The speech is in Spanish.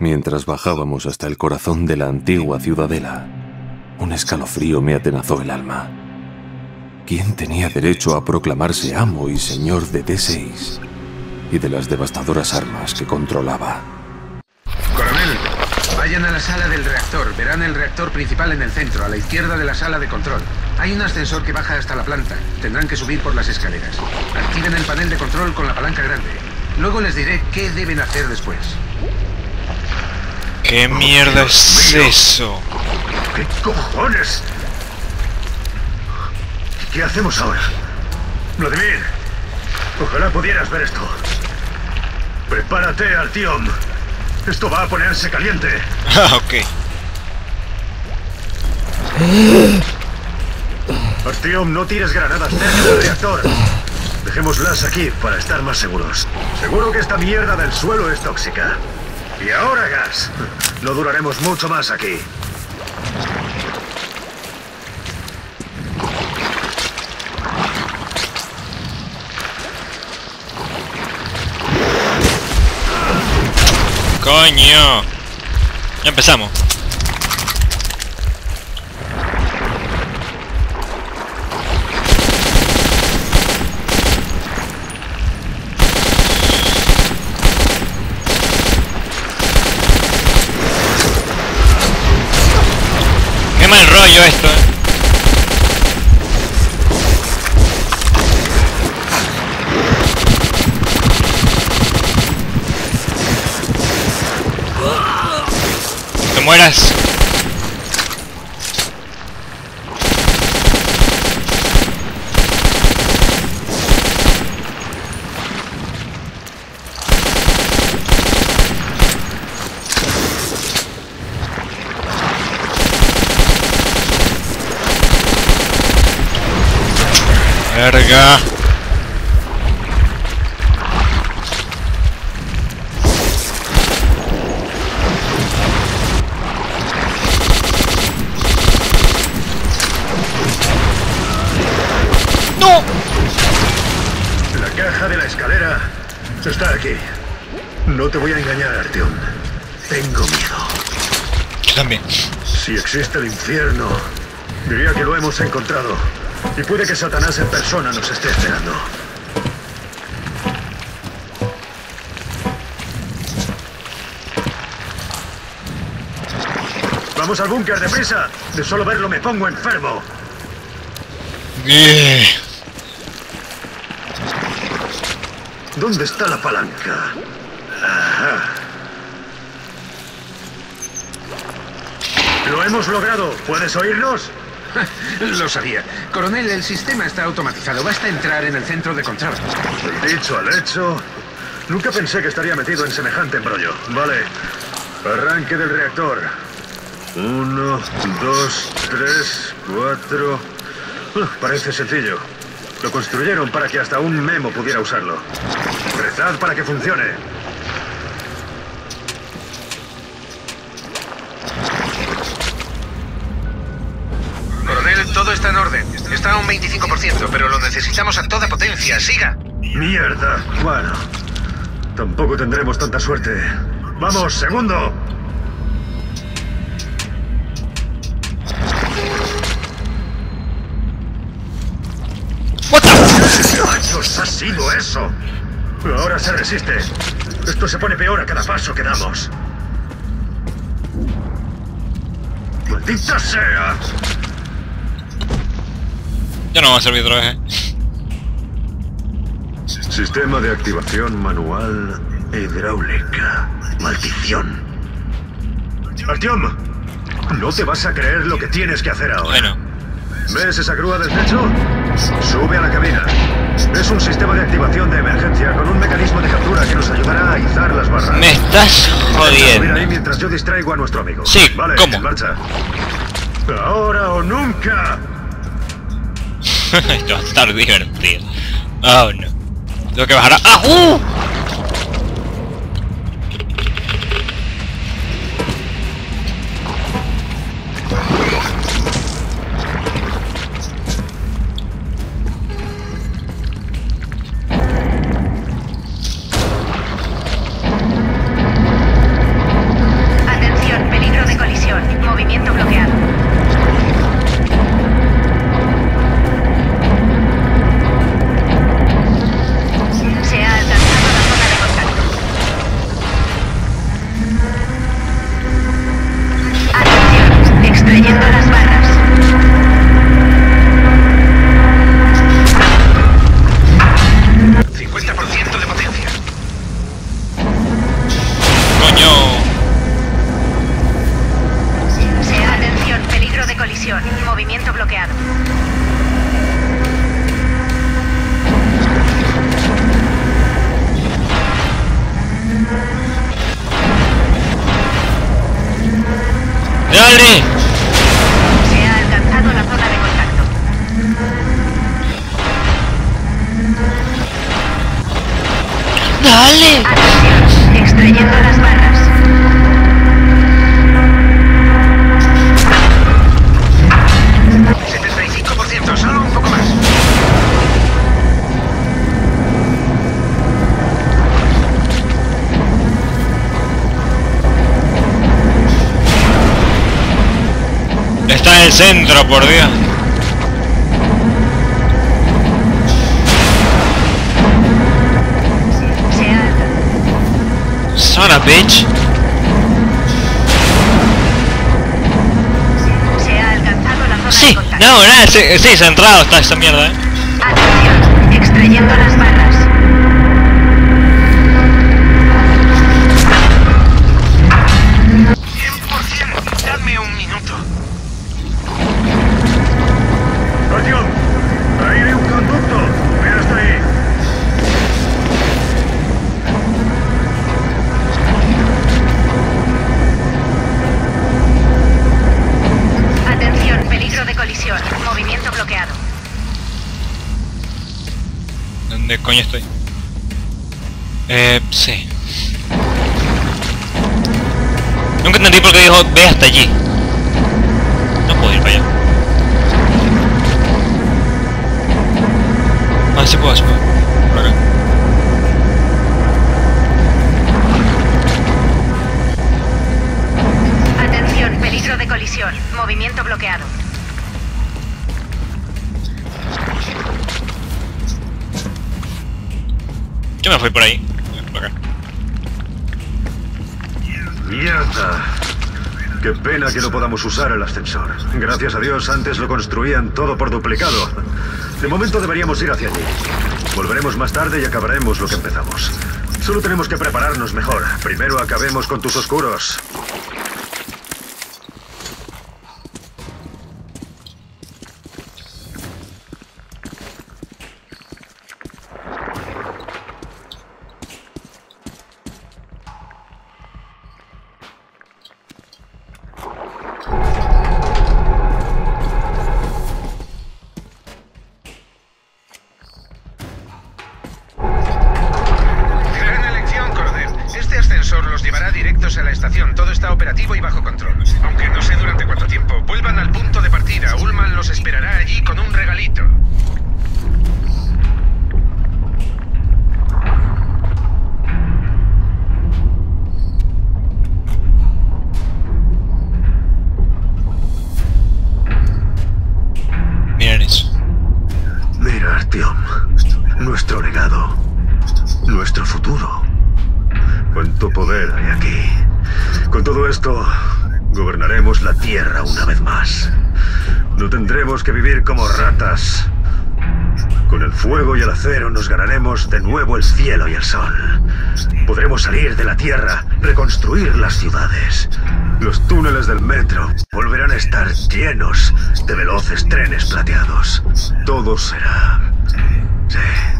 Mientras bajábamos hasta el corazón de la antigua ciudadela, un escalofrío me atenazó el alma. ¿Quién tenía derecho a proclamarse amo y señor de D6 y de las devastadoras armas que controlaba? Coronel, vayan a la sala del reactor. Verán el reactor principal en el centro, a la izquierda de la sala de control. Hay un ascensor que baja hasta la planta. Tendrán que subir por las escaleras. Activen el panel de control con la palanca grande. Luego les diré qué deben hacer después. ¿Qué mierda es eso? ¿Qué cojones? ¿Qué hacemos ahora? Vladimir, ojalá pudieras ver esto. Prepárate, Artyom. Esto va a ponerse caliente. Ah, ok. Artyom, no tires granadas cerca del reactor. Dejémoslas aquí para estar más seguros. Seguro que esta mierda del suelo es tóxica. Y ahora gas. No duraremos mucho más aquí. ¡Coño! Ya empezamos. Rollo esto, eh. ¡Te mueras! Verga. ¡No! La caja de la escalera está aquí. No te voy a engañar, Artyom. Tengo miedo. Yo también. Si existe el infierno, diría que lo hemos encontrado. Y puede que Satanás en persona nos esté esperando. ¡Vamos al búnker, deprisa! De solo verlo me pongo enfermo. Bien. ¿Dónde está la palanca? Ajá. ¡Lo hemos logrado! ¿Puedes oírnos? Lo sabía. Coronel, el sistema está automatizado. Basta entrar en el centro de control. Del dicho al hecho. Nunca pensé que estaría metido en semejante embrollo. Vale. Arranque del reactor. Uno, dos, tres, cuatro. Ah, Parece sencillo. Lo construyeron para que hasta un memo pudiera usarlo. Rezad para que funcione. Está a un 25%, pero lo necesitamos a toda potencia. Siga. Mierda. Bueno. Tampoco tendremos tanta suerte. Vamos, segundo. What the- ¿Qué rayos ha sido eso? Ahora se resiste. Esto se pone peor a cada paso que damos. ¡Maldita sea! Ya no va a servir otra vez, eh. Sistema de activación manual e hidráulica. Maldición. Artyom, no te vas a creer lo que tienes que hacer ahora. Bueno. ¿Ves esa grúa del techo? Sube a la cabina. Es un sistema de activación de emergencia con un mecanismo de captura que nos ayudará a izar las barras. Me estás Subir ahí jodiendo. mientras yo distraigo a nuestro amigo. Sí, vale, ¿cómo? en marcha. Ahora o nunca. Esto va a estar divertido. Oh no. Tengo que bajar a. ¡Ah! ¡Uh! ¡Dale! Extrayendo las barras. ¡75%! ¡Solo un poco más! Está en el centro, por Dios. Son a bitch. Se ha alcanzado la zona Sí, de no, nada, sí, sí, centrado está esta mierda, eh. Atención, extrayendo las barras. ¿Dónde coño estoy? Eh, sí. Nunca entendí por qué dijo ve hasta allí. No puedo ir para allá. Ah, sí puedo, sí puedo. Por acá. Me fui por ahí. ¡Mierda! Qué pena que no podamos usar el ascensor. Gracias a Dios antes lo construían todo por duplicado. De momento deberíamos ir hacia allí. Volveremos más tarde y acabaremos lo que empezamos. Solo tenemos que prepararnos mejor. Primero acabemos con tus oscuros. Nuestro legado. Nuestro futuro. Cuánto poder hay aquí. Con todo esto, gobernaremos la Tierra una vez más. No tendremos que vivir como ratas. Con el fuego y el acero nos ganaremos de nuevo el cielo y el sol. Podremos salir de la Tierra, reconstruir las ciudades. Los túneles del metro volverán a estar llenos de veloces trenes plateados. Todo será... Sí,